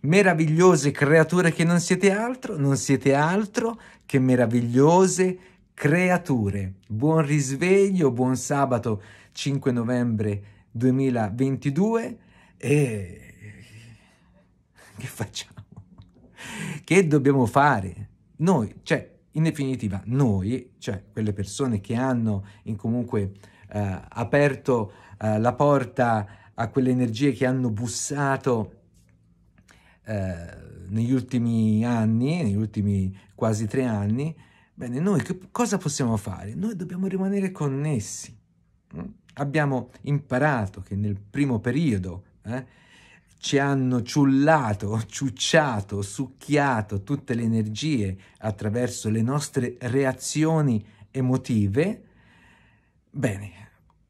meravigliose creature che non siete altro, non siete altro che meravigliose creature. Buon risveglio, buon sabato 5 novembre 2022 e che facciamo? Che dobbiamo fare? Noi, cioè, in definitiva, noi, cioè quelle persone che hanno in comunque eh, aperto eh, la porta a quelle energie che hanno bussato eh, negli ultimi anni, negli ultimi quasi tre anni, bene, noi che, cosa possiamo fare? Noi dobbiamo rimanere connessi. Mm? Abbiamo imparato che nel primo periodo eh, ci hanno ciullato, ciucciato, succhiato tutte le energie attraverso le nostre reazioni emotive, bene,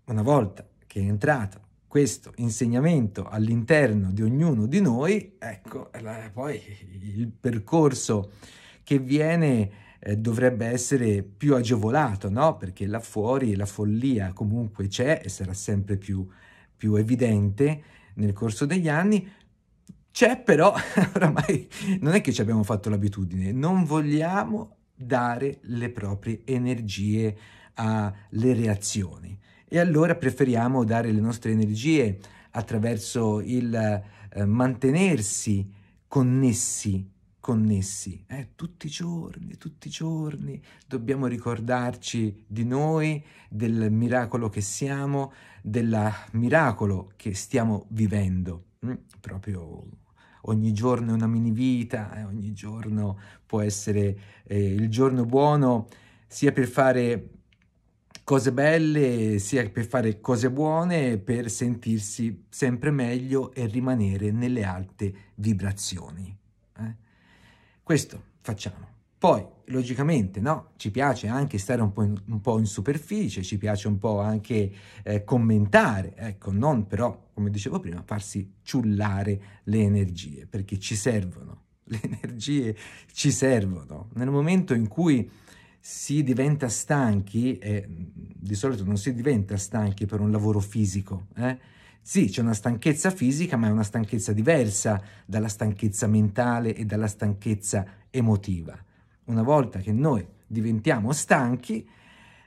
una volta che è entrato questo insegnamento all'interno di ognuno di noi, ecco, poi il percorso che viene eh, dovrebbe essere più agevolato, no? Perché là fuori la follia comunque c'è e sarà sempre più, più evidente nel corso degli anni. C'è però, oramai non è che ci abbiamo fatto l'abitudine, non vogliamo dare le proprie energie alle reazioni e allora preferiamo dare le nostre energie attraverso il eh, mantenersi connessi, connessi, eh, tutti i giorni, tutti i giorni dobbiamo ricordarci di noi, del miracolo che siamo, del miracolo che stiamo vivendo, mm? proprio ogni giorno è una mini vita, eh, ogni giorno può essere eh, il giorno buono sia per fare cose belle, sia per fare cose buone, per sentirsi sempre meglio e rimanere nelle alte vibrazioni. Eh? Questo facciamo. Poi, logicamente, no? ci piace anche stare un po' in, un po in superficie, ci piace un po' anche eh, commentare, ecco, non però, come dicevo prima, farsi ciullare le energie, perché ci servono, le energie ci servono. Nel momento in cui si diventa stanchi, e di solito non si diventa stanchi per un lavoro fisico, eh? Sì, c'è una stanchezza fisica, ma è una stanchezza diversa dalla stanchezza mentale e dalla stanchezza emotiva. Una volta che noi diventiamo stanchi,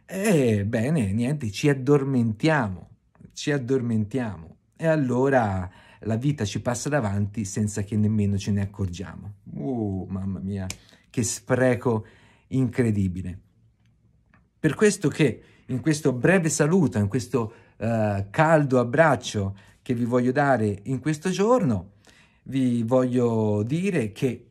eh, bene, niente, ci addormentiamo, ci addormentiamo e allora la vita ci passa davanti senza che nemmeno ce ne accorgiamo. Uh, mamma mia, che spreco incredibile. Per questo che in questo breve saluto, in questo uh, caldo abbraccio che vi voglio dare in questo giorno, vi voglio dire che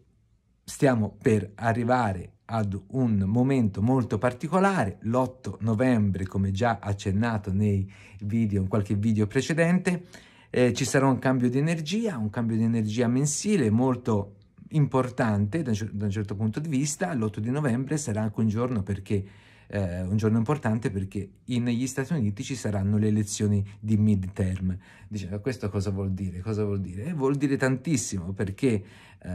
stiamo per arrivare ad un momento molto particolare, l'8 novembre, come già accennato nei video, in qualche video precedente, eh, ci sarà un cambio di energia, un cambio di energia mensile molto importante da, un certo punto di vista, l'8 di novembre sarà anche un giorno perché eh, un giorno importante perché negli Stati Uniti ci saranno le elezioni di midterm. Dice, questo cosa vuol dire? Cosa vuol dire? Eh, vuol dire tantissimo perché eh,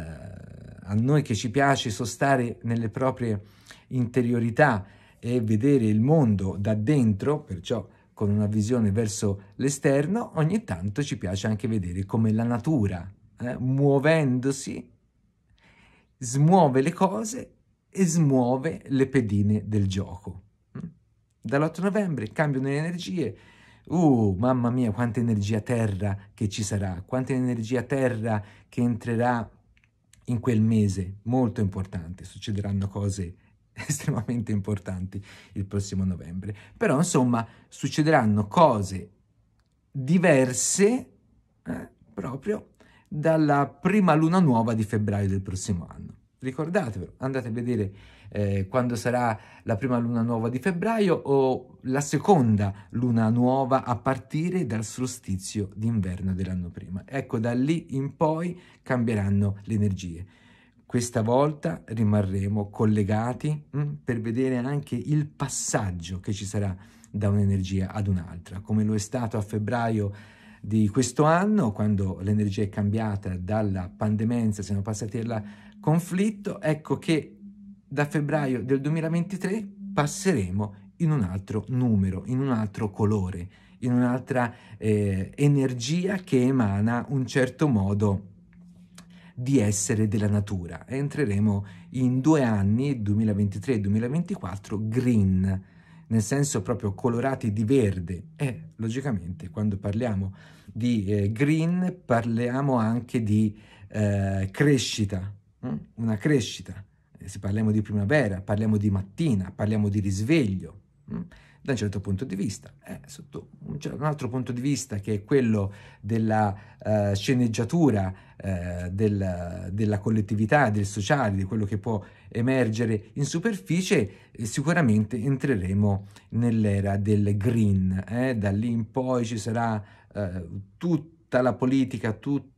a noi che ci piace sostare nelle proprie interiorità e vedere il mondo da dentro, perciò con una visione verso l'esterno, ogni tanto ci piace anche vedere come la natura, eh, muovendosi, smuove le cose e smuove le pedine del gioco. Mm? Dall'8 novembre cambiano le energie. Uh, mamma mia, quanta energia terra che ci sarà, quanta energia terra che entrerà in quel mese, molto importante. Succederanno cose estremamente importanti il prossimo novembre. Però, insomma, succederanno cose diverse eh, proprio dalla prima luna nuova di febbraio del prossimo anno. Ricordatevelo, andate a vedere eh, quando sarà la prima luna nuova di febbraio o la seconda luna nuova a partire dal solstizio d'inverno dell'anno prima. Ecco, da lì in poi cambieranno le energie. Questa volta rimarremo collegati mh, mm, per vedere anche il passaggio che ci sarà da un'energia ad un'altra, come lo è stato a febbraio di questo anno, quando l'energia è cambiata dalla pandemenza, siamo passati alla conflitto, ecco che da febbraio del 2023 passeremo in un altro numero, in un altro colore, in un'altra eh, energia che emana un certo modo di essere della natura. Entreremo in due anni, 2023 e 2024, green, nel senso proprio colorati di verde e logicamente quando parliamo di eh, green parliamo anche di eh, crescita, hm? una crescita. Eh, se parliamo di primavera, parliamo di mattina, parliamo di risveglio. Hm? Da un certo punto di vista, eh, sotto un, un, altro punto di vista che è quello della uh, sceneggiatura uh, del, della collettività, del sociale, di quello che può emergere in superficie, eh, sicuramente entreremo nell'era del green. Eh? Da lì in poi ci sarà uh, tutta la politica, tutta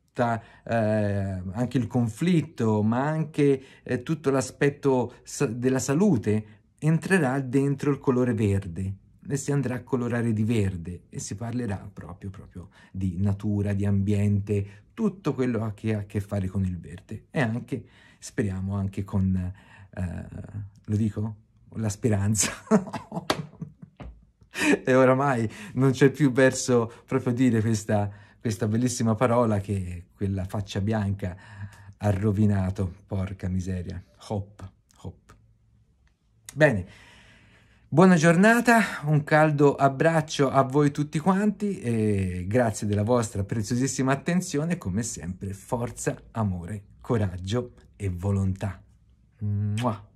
eh, anche il conflitto, ma anche eh, tutto l'aspetto sa- della salute entrerà dentro il colore verde e si andrà a colorare di verde e si parlerà proprio, proprio di natura, di ambiente, tutto quello che ha a che fare con il verde e anche, speriamo, anche con, eh, lo dico, la speranza. e oramai non c'è più verso proprio dire questa, questa bellissima parola che quella faccia bianca ha rovinato, porca miseria. Hop. Bene, buona giornata, un caldo abbraccio a voi tutti quanti e grazie della vostra preziosissima attenzione, come sempre forza, amore, coraggio e volontà. Mua.